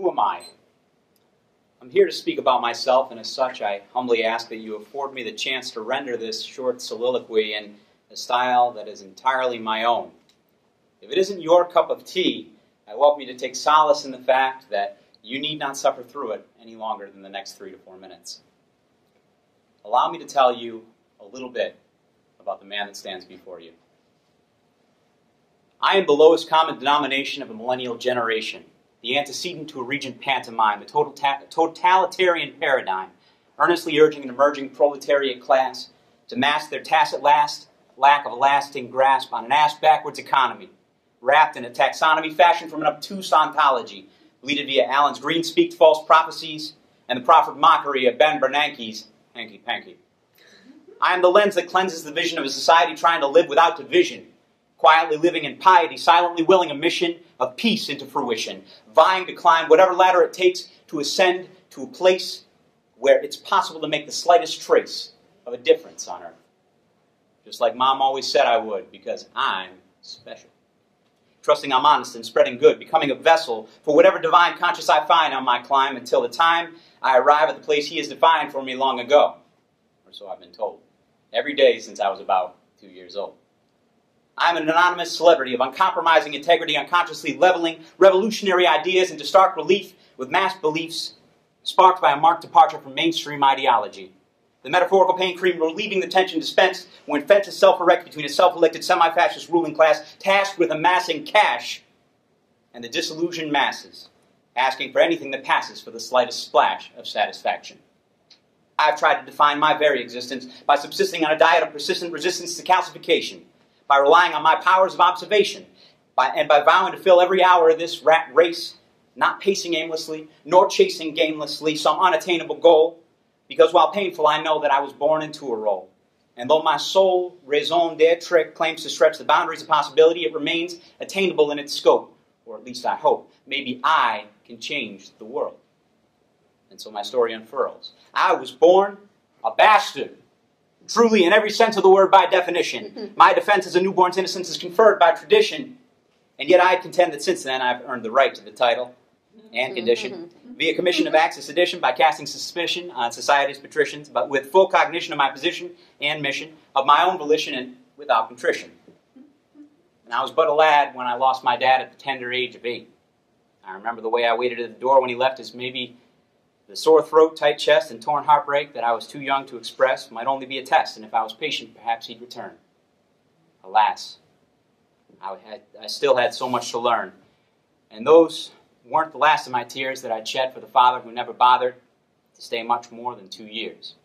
Who am I? I'm here to speak about myself, and as such, I humbly ask that you afford me the chance to render this short soliloquy in a style that is entirely my own. If it isn't your cup of tea, I welcome you to take solace in the fact that you need not suffer through it any longer than the next three to four minutes. Allow me to tell you a little bit about the man that stands before you. I am the lowest common denomination of a millennial generation, the antecedent to a regent pantomime, a total ta- totalitarian paradigm, earnestly urging an emerging proletariat class to mask their tacit last lack of a lasting grasp on an ass backwards economy, wrapped in a taxonomy fashioned from an obtuse ontology, bleeded via Alan's green-speaked false prophecies and the proffered mockery of Ben Bernanke's hanky-panky. I am the lens that cleanses the vision of a society trying to live without division, quietly living in piety, silently willing a mission of peace into fruition, vying to climb whatever ladder it takes to ascend to a place where it's possible to make the slightest trace of a difference on earth. Just like mom always said I would, because I'm special. Trusting I'm honest and spreading good, becoming a vessel for whatever divine conscience I find on my climb until the time I arrive at the place he has defined for me long ago. Or so I've been told every day since I was about two years old. I'm an anonymous celebrity of uncompromising integrity, unconsciously leveling revolutionary ideas into stark relief with mass beliefs sparked by a marked departure from mainstream ideology. The metaphorical pain cream relieving the tension dispensed when fences self-erect between a self-elected semi-fascist ruling class tasked with amassing cash and the disillusioned masses asking for anything that passes for the slightest splash of satisfaction. I've tried to define my very existence by subsisting on a diet of persistent resistance to calcification, by relying on my powers of observation, by, and by vowing to fill every hour of this rat race, not pacing aimlessly, nor chasing gamelessly some unattainable goal, because while painful, I know that I was born into a role. And though my sole raison d'etre claims to stretch the boundaries of possibility, it remains attainable in its scope, or at least I hope. Maybe I can change the world. And so my story unfurls. I was born a bastard. Truly, in every sense of the word by definition. Mm-hmm. My defense as a newborn's innocence is conferred by tradition. And yet I contend that since then I've earned the right to the title and condition mm-hmm. via commission of acts of sedition by casting suspicion on society's patricians, but with full cognition of my position and mission, of my own volition and without contrition. And I was but a lad when I lost my dad at the tender age of eight. I remember the way I waited at the door when he left as maybe the sore throat, tight chest, and torn heartbreak that I was too young to express might only be a test, and if I was patient, perhaps he'd return. Alas, I, had, I still had so much to learn. And those weren't the last of my tears that I'd shed for the father who never bothered to stay much more than two years.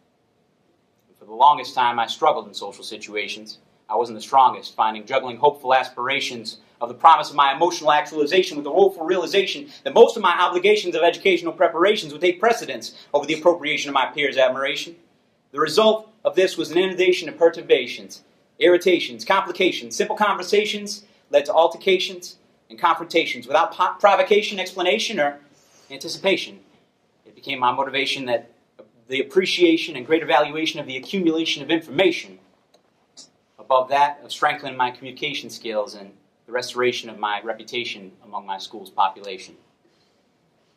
And for the longest time, I struggled in social situations. I wasn't the strongest, finding juggling hopeful aspirations of the promise of my emotional actualization with the woeful realization that most of my obligations of educational preparations would take precedence over the appropriation of my peers' admiration. The result of this was an inundation of perturbations, irritations, complications, simple conversations led to altercations and confrontations without provocation, explanation, or anticipation. It became my motivation that the appreciation and greater valuation of the accumulation of information above that of strengthening my communication skills and the restoration of my reputation among my school's population.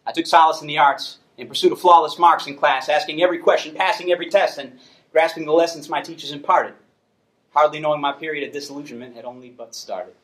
I took solace in the arts in pursuit of flawless marks in class, asking every question, passing every test, and grasping the lessons my teachers imparted, hardly knowing my period of disillusionment had only but started.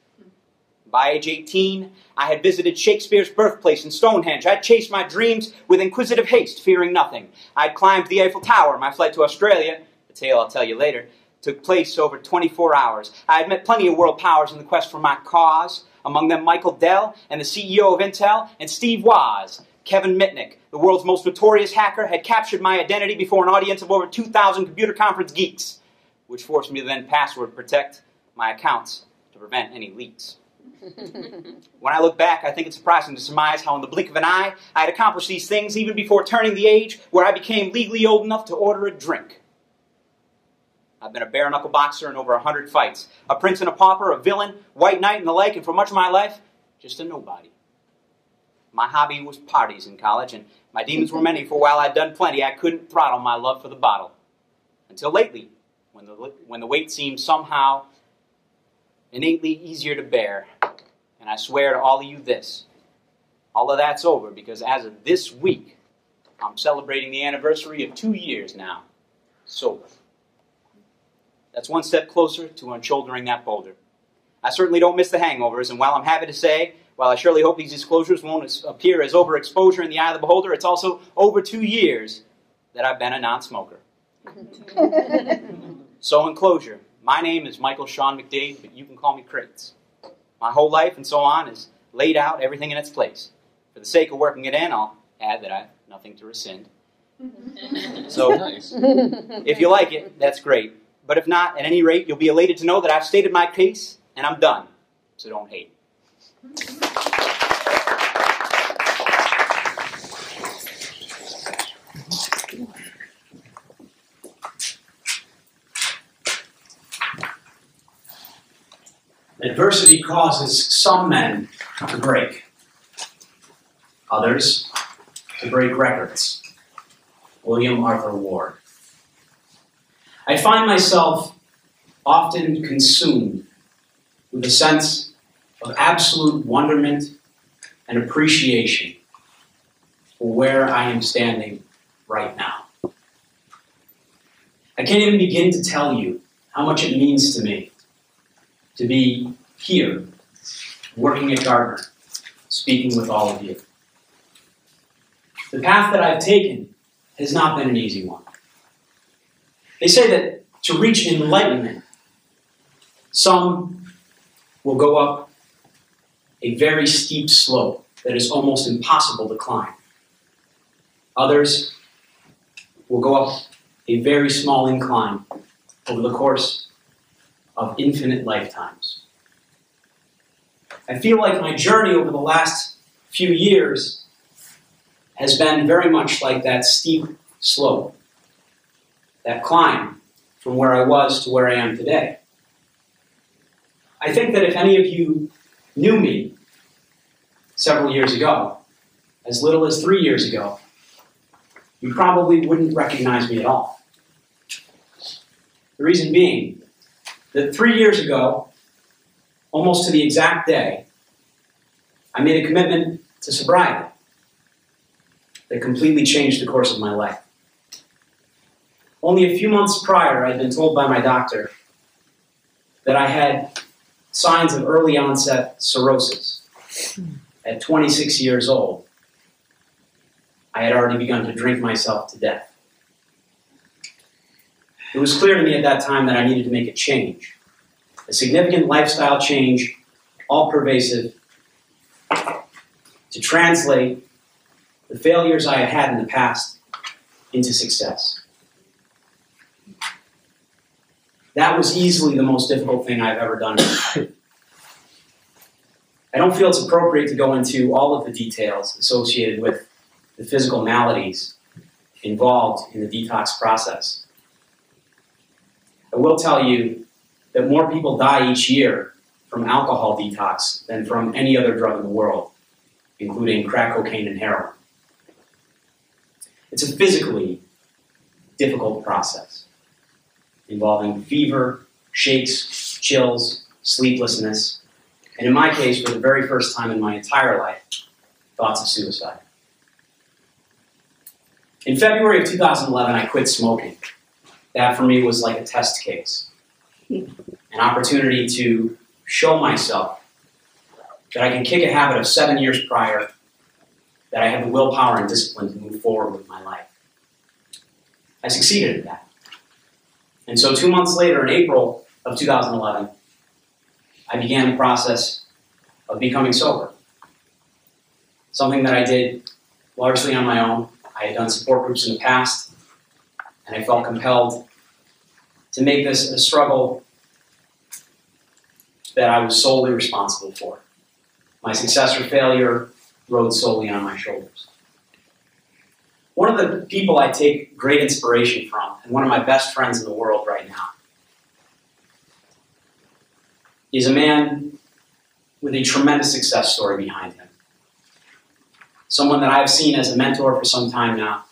By age 18, I had visited Shakespeare's birthplace in Stonehenge. I'd chased my dreams with inquisitive haste, fearing nothing. I'd climbed the Eiffel Tower, my flight to Australia, a tale I'll tell you later, took place over 24 hours. I had met plenty of world powers in the quest for my cause, among them Michael Dell and the CEO of Intel, and Steve Woz. Kevin Mitnick, the world's most notorious hacker, had captured my identity before an audience of over 2,000 computer conference geeks, which forced me to then password protect my accounts to prevent any leaks. when I look back, I think it's surprising to surmise how, in the blink of an eye, I had accomplished these things even before turning the age where I became legally old enough to order a drink. I've been a bare knuckle boxer in over a hundred fights, a prince and a pauper, a villain, white knight and the like, and for much of my life, just a nobody. My hobby was parties in college, and my demons were many, for while I'd done plenty, I couldn't throttle my love for the bottle. Until lately, when the, when the weight seemed somehow innately easier to bear. And I swear to all of you this all of that's over because as of this week, I'm celebrating the anniversary of two years now, sober. That's one step closer to unshouldering that boulder. I certainly don't miss the hangovers, and while I'm happy to say, while I surely hope these disclosures won't appear as overexposure in the eye of the beholder, it's also over two years that I've been a non smoker. so, in closure, my name is Michael Sean McDade, but you can call me Crates. My whole life and so on is laid out, everything in its place. For the sake of working it in, I'll add that I've nothing to rescind. So, nice. if you like it, that's great. But if not, at any rate, you'll be elated to know that I've stated my case and I'm done. So don't hate. Adversity causes some men to break, others to break records. William Arthur Ward. I find myself often consumed with a sense of absolute wonderment and appreciation for where I am standing right now. I can't even begin to tell you how much it means to me to be here, working at Gartner, speaking with all of you. The path that I've taken has not been an easy one. They say that to reach enlightenment, some will go up a very steep slope that is almost impossible to climb. Others will go up a very small incline over the course of infinite lifetimes. I feel like my journey over the last few years has been very much like that steep slope, that climb from where I was to where I am today. I think that if any of you knew me several years ago, as little as three years ago, you probably wouldn't recognize me at all. The reason being that three years ago, almost to the exact day, I made a commitment to sobriety that completely changed the course of my life. Only a few months prior, I'd been told by my doctor that I had signs of early onset cirrhosis. At 26 years old, I had already begun to drink myself to death. It was clear to me at that time that I needed to make a change, a significant lifestyle change, all pervasive, to translate the failures I had had in the past into success. That was easily the most difficult thing I've ever done. I don't feel it's appropriate to go into all of the details associated with the physical maladies involved in the detox process. I will tell you that more people die each year from alcohol detox than from any other drug in the world, including crack cocaine and heroin. It's a physically difficult process involving fever, shakes, chills, sleeplessness, and in my case, for the very first time in my entire life, thoughts of suicide. In February of 2011, I quit smoking. That for me was like a test case, an opportunity to show myself that I can kick a habit of seven years prior, that I have the willpower and discipline to move forward with my life. I succeeded at that. And so, two months later, in April of 2011, I began the process of becoming sober. Something that I did largely on my own. I had done support groups in the past, and I felt compelled to make this a struggle that I was solely responsible for. My success or failure rode solely on my shoulders. One of the people I take great inspiration from, and one of my best friends in the world right now, is a man with a tremendous success story behind him. Someone that I've seen as a mentor for some time now,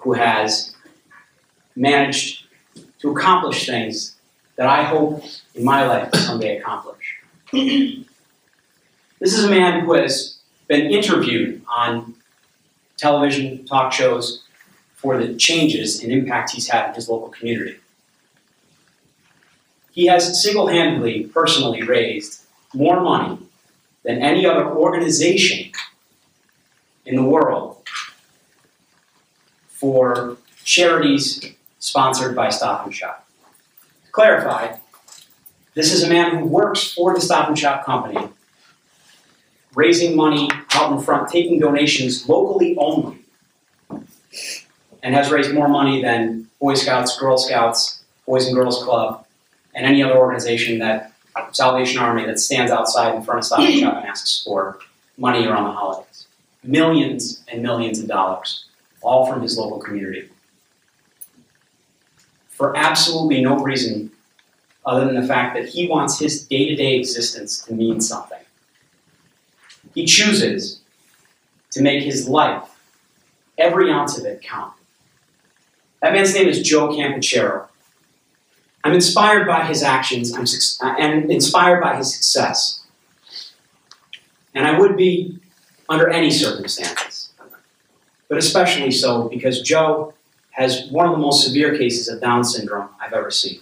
who has managed to accomplish things that I hope in my life to someday accomplish. this is a man who has been interviewed on television, talk shows, for the changes and impact he's had in his local community. He has single handedly, personally raised more money than any other organization in the world for charities sponsored by Stop and Shop. To clarify, this is a man who works for the Stop and Shop company, raising money out in front, taking donations locally only, and has raised more money than Boy Scouts, Girl Scouts, Boys and Girls Club, and any other organization that Salvation Army that stands outside in front of Stop and Shop and asks for money around the holidays. Millions and millions of dollars, all from his local community. For absolutely no reason other than the fact that he wants his day to day existence to mean something. He chooses to make his life, every ounce of it, count. That man's name is Joe Campachero. I'm inspired by his actions I'm, and inspired by his success. And I would be under any circumstances, but especially so because Joe has one of the most severe cases of Down syndrome I've ever seen.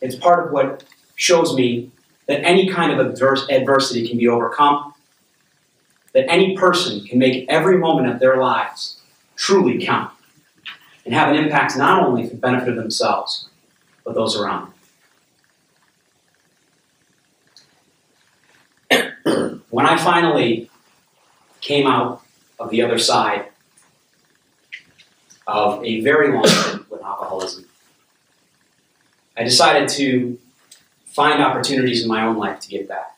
It's part of what shows me that any kind of adversity can be overcome, that any person can make every moment of their lives truly count and have an impact not only for the benefit of themselves, but those around them. when I finally came out of the other side of a very long stint with alcoholism, I decided to find opportunities in my own life to give back.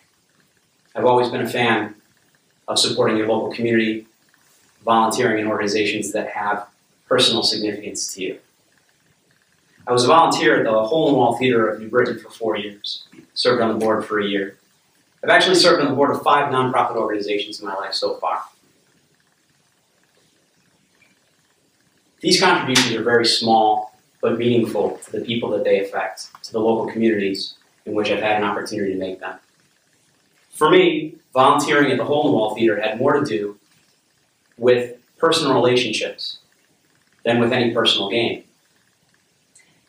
I've always been a fan of supporting your local community, volunteering in organizations that have personal significance to you. I was a volunteer at the Hole in Wall Theater of New Britain for four years, served on the board for a year. I've actually served on the board of five nonprofit organizations in my life so far. These contributions are very small but meaningful to the people that they affect, to the local communities in which I've had an opportunity to make them. For me, volunteering at the Hole in the Wall Theater had more to do with personal relationships than with any personal gain.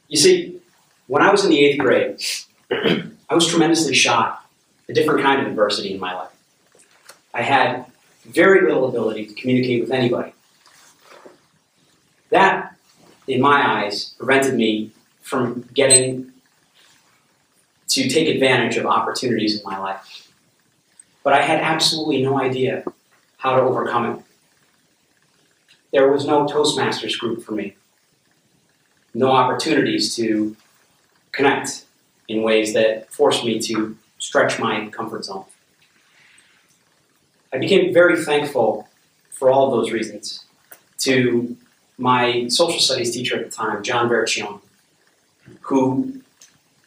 You see, when I was in the eighth grade, I was tremendously shy, a different kind of adversity in my life. I had very little ability to communicate with anybody. That, in my eyes, prevented me from getting to take advantage of opportunities in my life. But I had absolutely no idea how to overcome it. There was no Toastmasters group for me, no opportunities to connect in ways that forced me to stretch my comfort zone. I became very thankful for all of those reasons to my social studies teacher at the time, John Vercione, who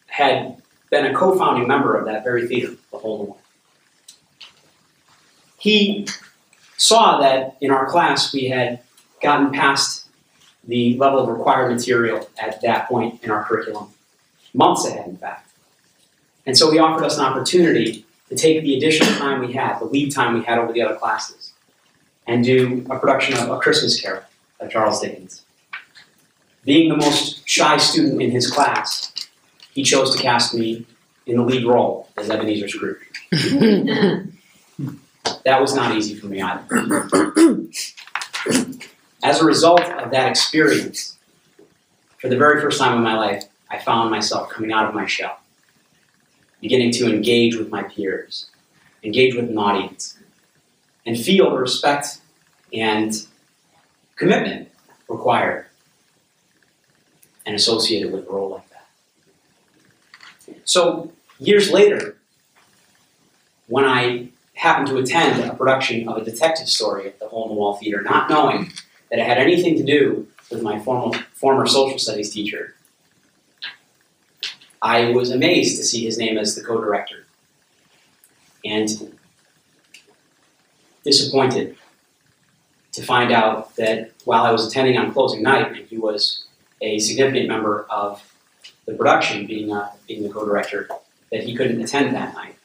had been a co-founding member of that very theater, the Hole in Wall. He saw that in our class we had gotten past the level of required material at that point in our curriculum, months ahead, in fact. And so he offered us an opportunity to take the additional time we had, the lead time we had over the other classes, and do a production of A Christmas Carol by Charles Dickens. Being the most shy student in his class, he chose to cast me in the lead role as Ebenezer Scrooge. that was not easy for me either. As a result of that experience, for the very first time in my life, I found myself coming out of my shell, beginning to engage with my peers, engage with an audience, and feel the respect and commitment required and associated with role that. So, years later, when I happened to attend a production of a detective story at the Hole in the Wall Theater, not knowing that it had anything to do with my former, former social studies teacher, I was amazed to see his name as the co director. And disappointed to find out that while I was attending on closing night and he was a significant member of the production, being, uh, being the co director, that he couldn't attend that night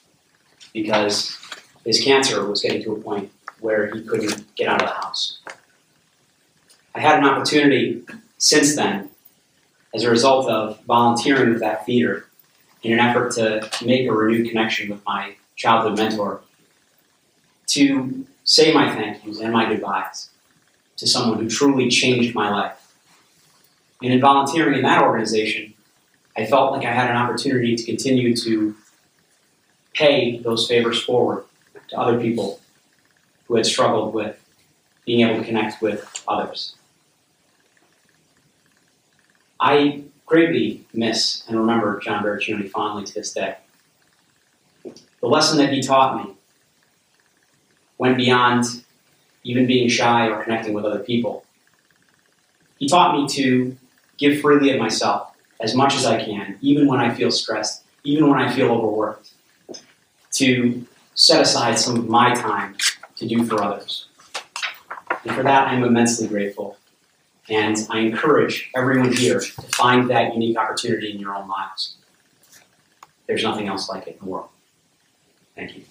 because his cancer was getting to a point where he couldn't get out of the house. I had an opportunity since then, as a result of volunteering with that feeder in an effort to make a renewed connection with my childhood mentor, to say my thank yous and my goodbyes to someone who truly changed my life. And in volunteering in that organization, I felt like I had an opportunity to continue to pay those favors forward to other people who had struggled with being able to connect with others. I greatly miss and remember John Baraccioni fondly to this day. The lesson that he taught me went beyond even being shy or connecting with other people. He taught me to give freely of myself as much as I can, even when I feel stressed, even when I feel overworked, to set aside some of my time to do for others. And for that, I'm immensely grateful. And I encourage everyone here to find that unique opportunity in your own lives. There's nothing else like it in the world. Thank you.